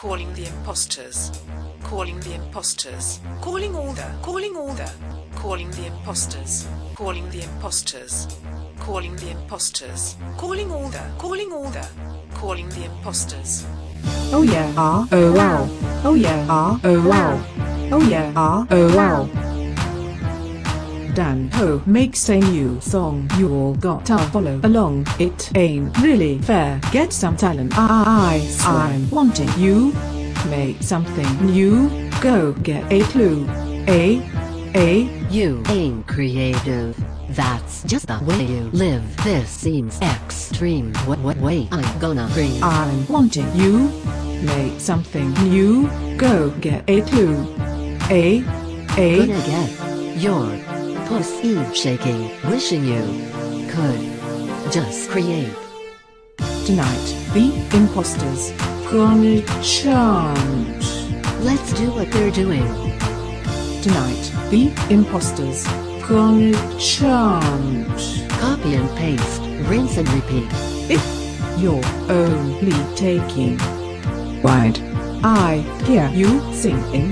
Calling the imposters. Calling the imposters. Calling all the, Calling all the, Calling the imposters. Calling the imposters. Calling the imposters. Calling all the, Calling all the, Calling the imposters. Oh yeah, ah, oh wow. Oh yeah, ah, oh wow. Oh yeah, ah, oh wow. Danho makes a new song. You all gotta follow along. It ain't really fair. Get some talent. I, I, I'm wanting you. Make something new. Go get a clue. A, A, You ain't creative. That's just the way you live. This seems extreme. What what way I'm gonna bring I'm wanting you. Make something new. Go get a clue. A, A, gonna get your pussy shaking, wishing you could just create. tonight. The imposters gonna chant. Let's do what they're doing. Tonight, the imposters gonna chant. Copy and paste, rinse and repeat. If you're only taking wide, I hear you singing.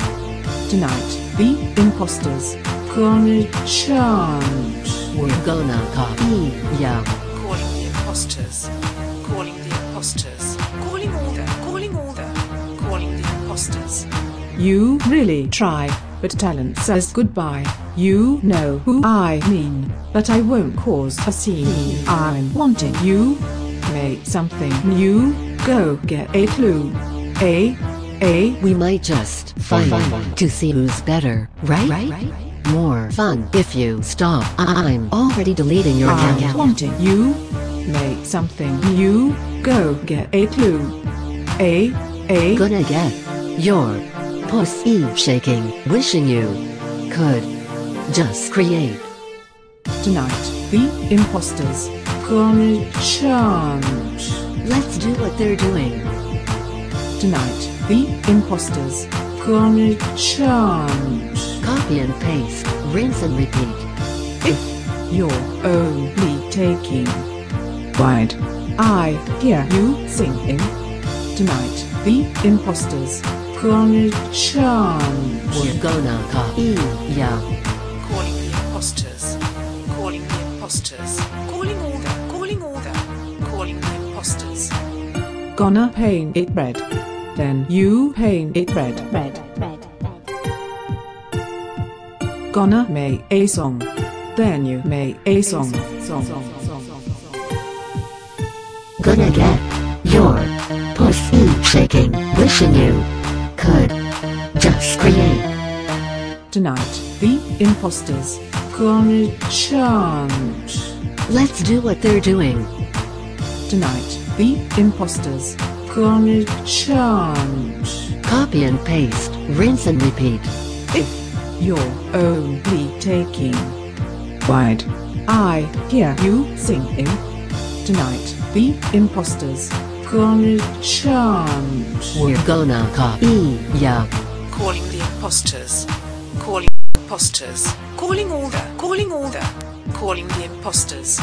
Tonight, the imposters gonna chant. We're gonna copy ya. Calling the imposters. Calling the imposters. Calling all order. Calling all order. Calling the imposters. You really try, but talent says goodbye. You know who I mean, but I won't cause a scene. I'm wanting you. Make something new. Go get a clue. A, A, We might just find to see who's better, right? right? Right? More fun if you stop. I- I'm already deleting your account. I'm account. wanting you. Make something new. Go get a clue. A, A, Gonna get your pussy shaking, wishing you could just create. tonight. The imposters gonna chant. Let's do what they're doing. Tonight, the imposters gonna chant. Copy and paste, rinse and repeat. If you're only taking wide, I hear you singing. Tonight, the imposters gonna chant. We're gonna copy ya. Calling the imposters. Calling the imposters. Calling order. Calling order. Calling the imposters. Gonna paint it red. Then you paint it red. red, red, red. Gonna make a song. Then you make a song. Song. Gonna get your pussy shaking, wishing you could just create. Tonight, the imposters gonna chant. Let's do what they're doing. Tonight, the imposters gonna chant. Copy and paste, rinse and repeat. If you're only taking wide, I hear you singing. Tonight, the imposters gonna chant. We're gonna copy ya. Calling the imposters. Calling the imposters. Calling all the. Calling all the. Calling the imposters.